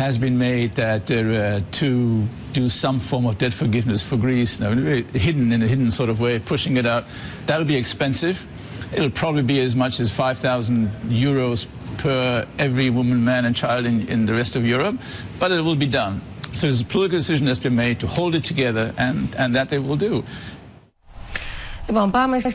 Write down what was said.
has been made that uh, to do some form of debt forgiveness for Greece, no, hidden in a hidden sort of way, pushing it out, that'll be expensive. It'll probably be as much as 5,000 euros per every woman, man, and child in, in the rest of Europe, but it will be done. So there's a political decision that's been made to hold it together, and, and that they will do.